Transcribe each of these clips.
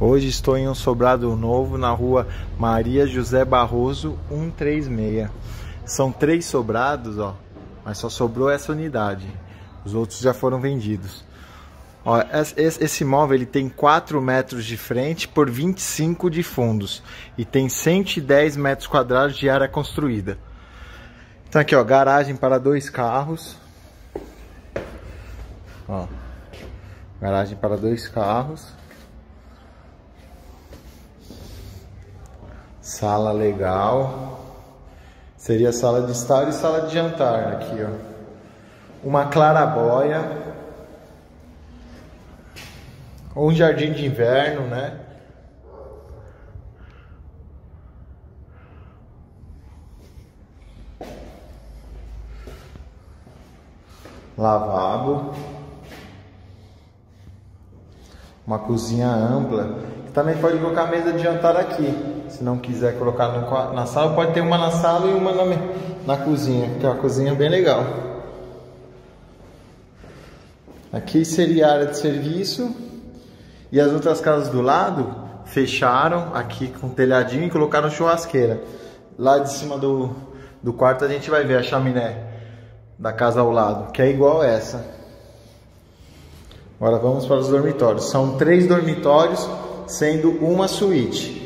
Hoje estou em um sobrado novo na rua Maria José Barroso 136. São três sobrados, ó, mas só sobrou essa unidade. Os outros já foram vendidos. Ó, esse imóvel ele tem 4 metros de frente por 25 de fundos e tem 110 metros quadrados de área construída. Então aqui ó, garagem para dois carros. Ó, garagem para dois carros. Sala legal. Seria sala de estar e sala de jantar aqui, ó. Uma clarabóia. Ou um jardim de inverno, né? Lavabo. Uma cozinha ampla. Também pode colocar a mesa de jantar aqui. Se não quiser colocar no, na sala, pode ter uma na sala e uma na, na cozinha, que é uma cozinha bem legal. Aqui seria a área de serviço. E as outras casas do lado fecharam aqui com telhadinho e colocaram churrasqueira. Lá de cima do, do quarto a gente vai ver a chaminé da casa ao lado, que é igual essa. Agora vamos para os dormitórios. São três dormitórios, sendo uma suíte.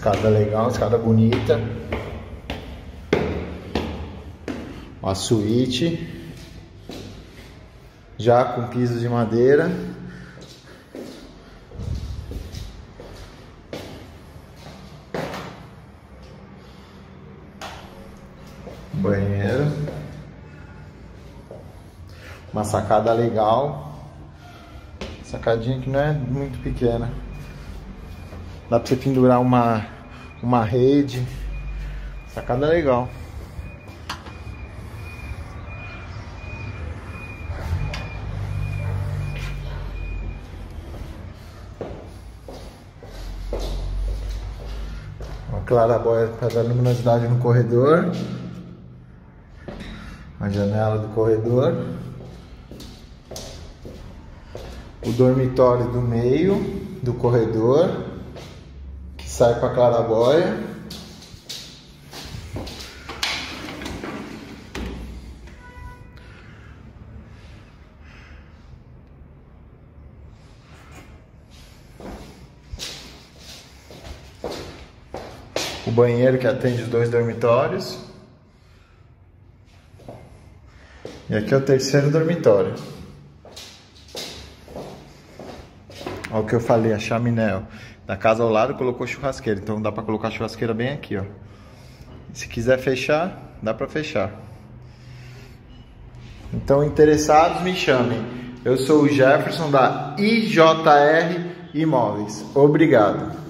escada legal, escada bonita. Uma suíte. Já com pisos de madeira. Banheiro. Uma sacada legal. Sacadinha que não é muito pequena. Dá pra você pendurar uma, uma rede. Sacada legal. Clarabóia para dar luminosidade no corredor. A janela do corredor. O dormitório do meio do corredor sai para clarabóia. O banheiro que atende os dois dormitórios. E aqui é o terceiro dormitório. Olha o que eu falei, a chaminé. Na casa ao lado colocou churrasqueira, então dá para colocar a churrasqueira bem aqui, ó. Se quiser fechar, dá para fechar. Então, interessados, me chamem. Eu sou o Jefferson da IJR Imóveis. Obrigado.